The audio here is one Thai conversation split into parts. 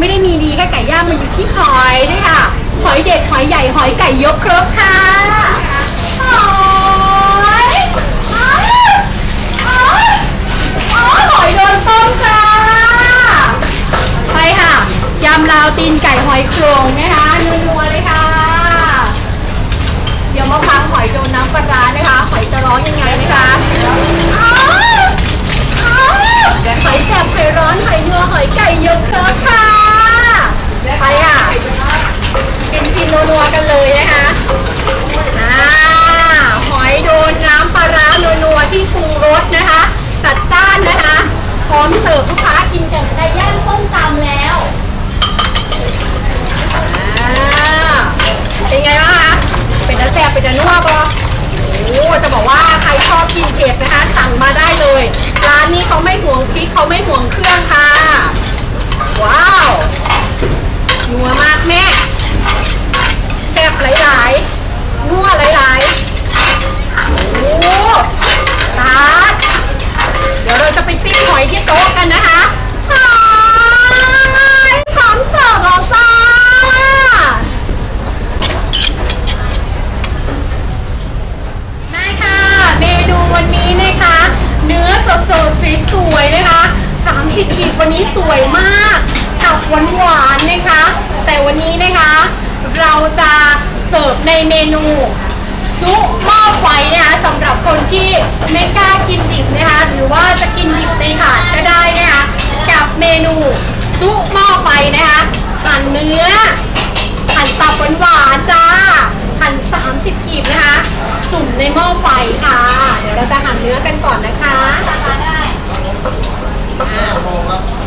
ไม่ได้มีดีแค่ไก่ย่างมันอยู่ที่หอยด้วยค่ะ หอยเด็ดหอยใหญ่หอยไก่ยกครกค่ะหอยหอยหอยหอยโดนต้มจ้าไปค่ะยำลาวตีนไก่หอยโครงนะคะนัวๆเลยค่ะเดี๋ยวมาฟังหอยโดนน้ำปลาร้านะคะ หอยจะร้องยังไงนะคะอ้าวอ้าวหอยแสบหอยร้อนหอยนัวหอยไก่ยกเครกค่ะ ไปอะกินกินนัวๆกันเลยนะคะอ่าหอยโดนน้ำปลาร้านัวๆที่ปรุงรสนะคะ จัดจ้านนะคะ พร้อมเสิร์ฟลูกค้ากินกับไก่ย่างส้มตำแล้ว อ่าเป็นไงบ้างคะ เป็นน้ำแซ่บเป็นน้ำนัวปะโอ้จะบอกว่าใครชอบกินเผ็ดนะคะ สั่งมา ได้เลย ร้านนี้เขาไม่ห่วงพริกเขาไม่ห่วงเครื่องค่ะ ว้าวนัวมากแม่แซ่บหลายๆนัวหลายๆโอ้ตาเดี๋ยวเราจะไปติ้ง จุหม้อไฟนะคะสำหรับคนที่ไม่กล้ากินดิบนะคะ หรือว่าจะกินดิบในถาดก็ได้นะคะกับเมนูจุหม้อไฟนะคะหั่นเนื้อหั่นตับหวานๆจ้าหั่น30กีบนะคะ จุ่มในหม้อไฟค่ะ เดี๋ยวเราจะหั่นเนื้อกันก่อนนะคะอ่าเ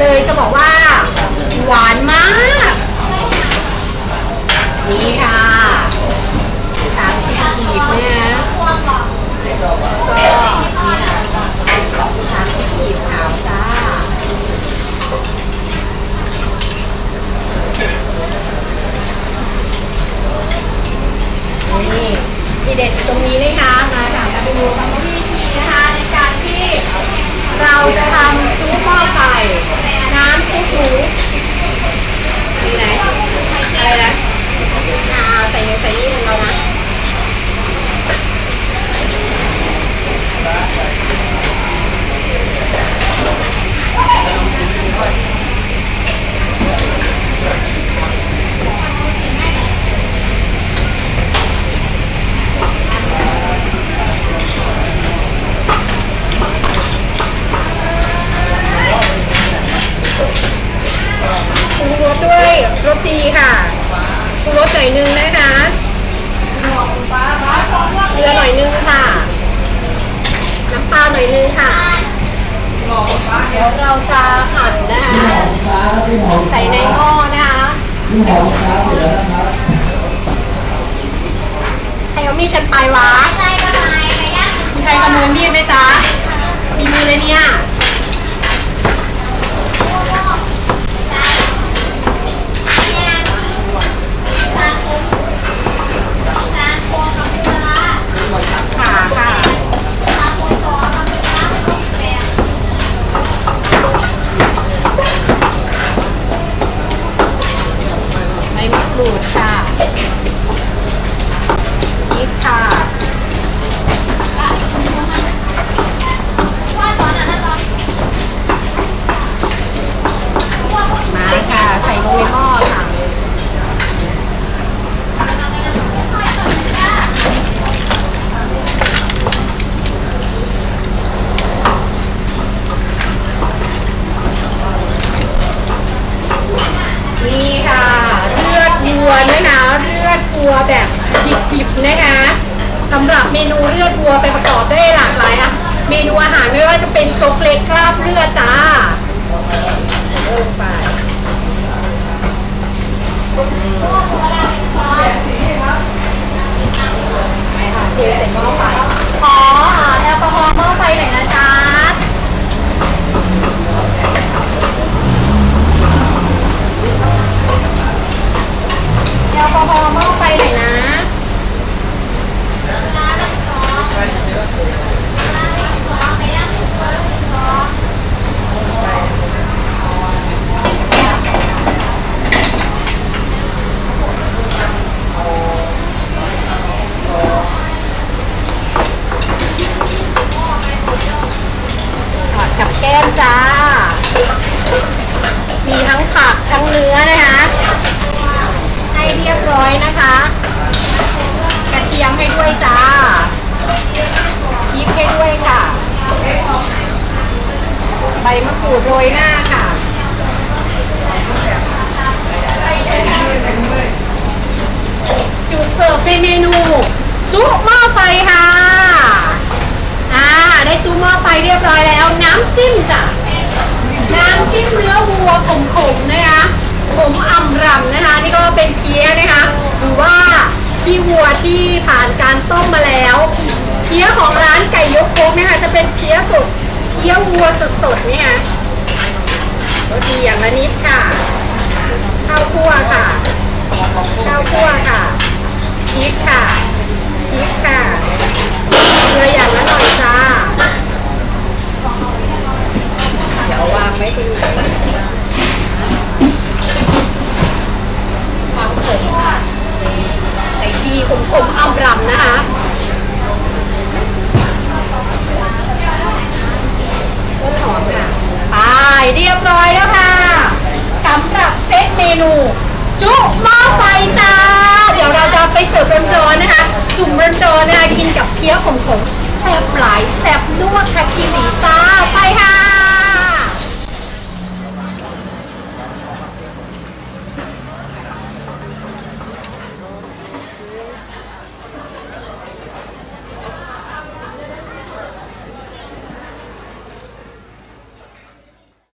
เลยจะบอกว่า หวานมาก นี่ค่ะสามสิบกีบเนี่ยนะ ก็นี่ค่ะสามสิบกีบขาวจ้า น รสดีค่ะ ชูรสหน่อยนึงนะคะห่วงป้าป้าทองว่าเกลือหน่อยนึงค่ะ น้ำปลาหน่อยนึงค่ะหลอกป้าเดี๋ยยววเราจะหั่นนะคะใส่ในหม้อนะคะใครเอามีดฉันไปวะมีใครขโมยมีดไหมจ๊ะมีมีเลยเนี่ย ค่ะค่ะใบมะ กรูดค่ะนี่ค่ะ มาค่ะ ใส่ลงในหม้อค่ะ นี่ค่ะ เลือดวัวนะคะเลือด วัวแบบดิบๆนะคะสำหรับเมนูเลือดวัวไปประกอบได้หลากหลายอะเมนูอาหารไม่ว่าจะเป็นซกเล็กคราบเลือดจ้าลงไปไปค่ะเทใส่หม้อไฟขออ่าแอลกอฮอล์หม้อไฟหน่อยนะจ๊ะ แอลกอฮอล์หม้อไฟหน่อยนะ ผัดกับแก้มจ้า มีทั้งผักทั้งเนื้อนะคะ ให้เรียบร้อยนะคะ กระเทียมให้ด้วยจ้าพริกให้ด้วยค่ะ ใบมะกรูดโรยหน้าค่ะจุดเสิร์ฟในเมนู จุหม้อไฟค่ะ อ่า ได้จุหม้อไฟเรียบร้อยแล้ว น้ำจิ้มจ้ะ น้ำจิ้มเนื้อวัวขมๆนะคะขมอ่ำรำนะคะ นี่ก็เป็นเพี้ยนะคะ หรือว่าขี้วัวที่ผ่านการต้มมาแล้วเพี้ยของร้านไก่ยกโค้งนะคะจะเป็นเพี้ยสดเพี้ยวัวสดๆเนี่ค่ะรสดีอย่างละนิดค่ะ ข้าวคั่วค่ะ ข้าวคั่วค่ะพริกค่ะพริกค่ะเกลืออย่างละ